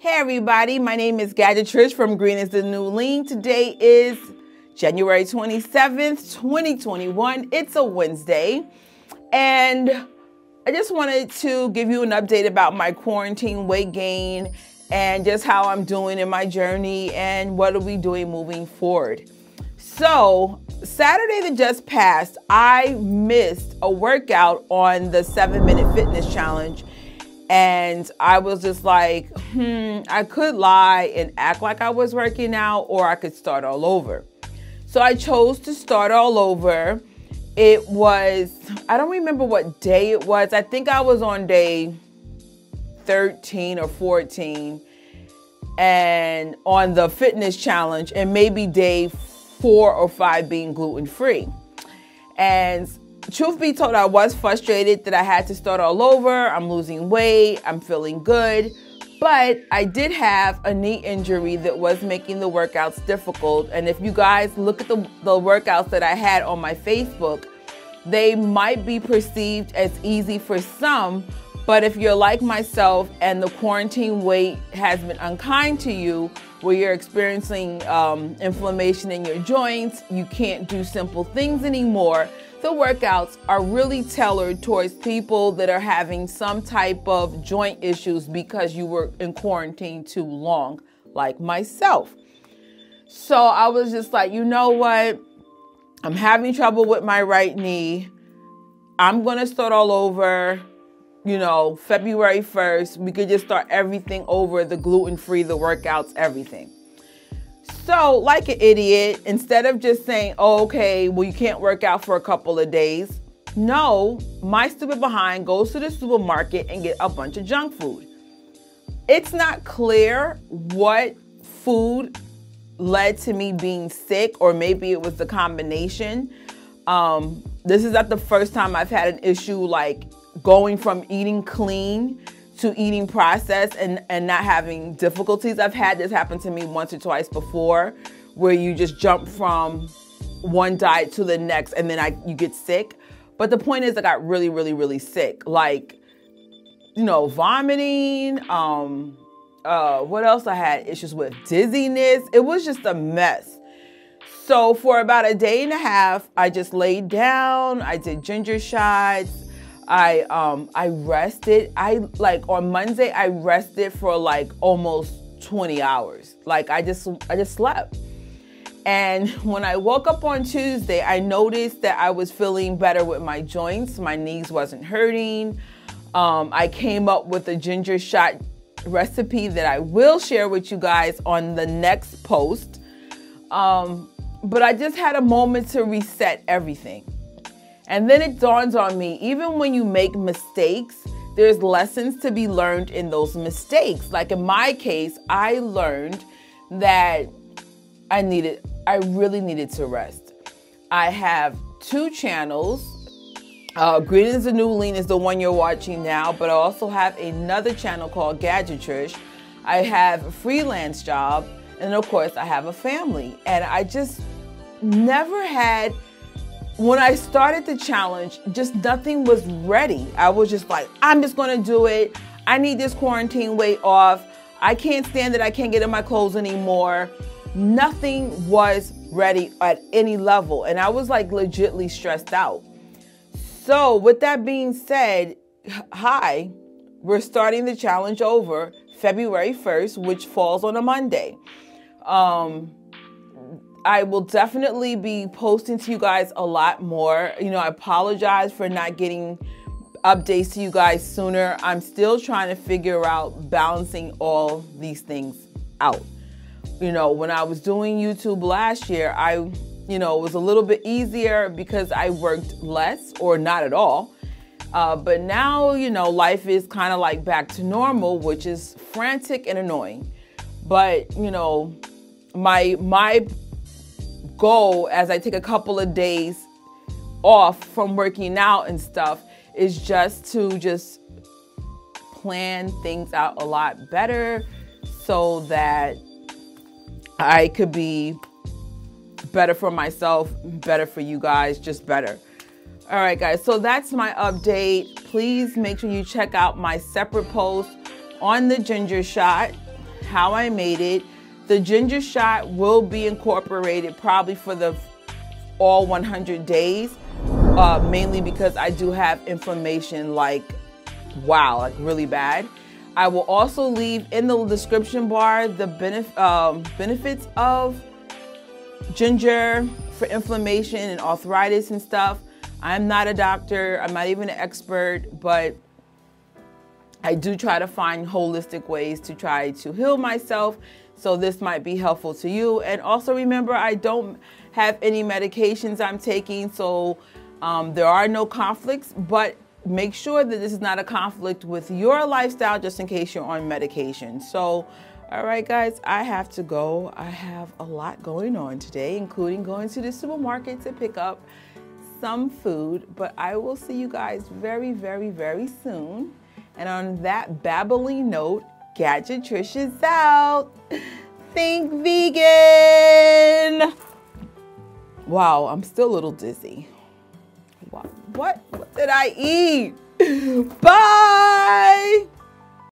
Hey everybody, my name is Gadget Trish from Green is the New Lean. Today is January 27th, 2021. It's a Wednesday. And I just wanted to give you an update about my quarantine weight gain and just how I'm doing in my journey and what are we doing moving forward. So, Saturday that just passed, I missed a workout on the seven minute fitness challenge and I was just like, hmm, I could lie and act like I was working out, or I could start all over. So I chose to start all over. It was, I don't remember what day it was. I think I was on day 13 or 14 and on the fitness challenge, and maybe day four or five being gluten free. And truth be told, I was frustrated that I had to start all over. I'm losing weight, I'm feeling good. But I did have a knee injury that was making the workouts difficult. And if you guys look at the, the workouts that I had on my Facebook, they might be perceived as easy for some. But if you're like myself and the quarantine weight has been unkind to you, where you're experiencing um, inflammation in your joints, you can't do simple things anymore the workouts are really tailored towards people that are having some type of joint issues because you were in quarantine too long, like myself. So I was just like, you know what? I'm having trouble with my right knee. I'm going to start all over. You know, February 1st, we could just start everything over the gluten free, the workouts, everything. So, like an idiot, instead of just saying, oh, okay, well, you can't work out for a couple of days, no, my stupid behind goes to the supermarket and get a bunch of junk food. It's not clear what food led to me being sick, or maybe it was the combination. Um, this is not the first time I've had an issue like going from eating clean to eating processed and, and not having difficulties. I've had this happen to me once or twice before where you just jump from one diet to the next and then I you get sick. But the point is I got really, really, really sick. Like, you know, vomiting, um, uh, what else I had issues with dizziness. It was just a mess. So for about a day and a half, I just laid down, I did ginger shots, I um I rested. I like on Monday I rested for like almost 20 hours. Like I just I just slept. And when I woke up on Tuesday, I noticed that I was feeling better with my joints. My knees wasn't hurting. Um, I came up with a ginger shot recipe that I will share with you guys on the next post. Um, but I just had a moment to reset everything. And then it dawns on me even when you make mistakes, there's lessons to be learned in those mistakes. Like in my case, I learned that I needed, I really needed to rest. I have two channels. Uh, Green is the New Lean is the one you're watching now, but I also have another channel called Gadget Trish. I have a freelance job, and of course, I have a family. And I just never had when I started the challenge, just nothing was ready. I was just like, I'm just gonna do it. I need this quarantine weight off. I can't stand it. I can't get in my clothes anymore. Nothing was ready at any level. And I was like legitly stressed out. So, with that being said, hi, we're starting the challenge over February 1st, which falls on a Monday. Um, I will definitely be posting to you guys a lot more. You know, I apologize for not getting updates to you guys sooner. I'm still trying to figure out balancing all these things out. You know, when I was doing YouTube last year, I, you know, it was a little bit easier because I worked less or not at all. Uh, but now, you know, life is kind of like back to normal, which is frantic and annoying. But, you know, my my goal as I take a couple of days off from working out and stuff is just to just plan things out a lot better so that I could be better for myself, better for you guys, just better. All right, guys, so that's my update. Please make sure you check out my separate post on the ginger shot. how I made it. The ginger shot will be incorporated probably for the all 100 days, uh, mainly because I do have inflammation like, wow, like really bad. I will also leave in the description bar the benef um, benefits of ginger for inflammation and arthritis and stuff. I'm not a doctor, I'm not even an expert, but I do try to find holistic ways to try to heal myself. So this might be helpful to you. And also remember, I don't have any medications I'm taking, so um, there are no conflicts, but make sure that this is not a conflict with your lifestyle just in case you're on medication. So, all right, guys, I have to go. I have a lot going on today, including going to the supermarket to pick up some food, but I will see you guys very, very, very soon. And on that babbling note, Gadget Trish is out. Think vegan. Wow, I'm still a little dizzy. What, what, what did I eat? Bye.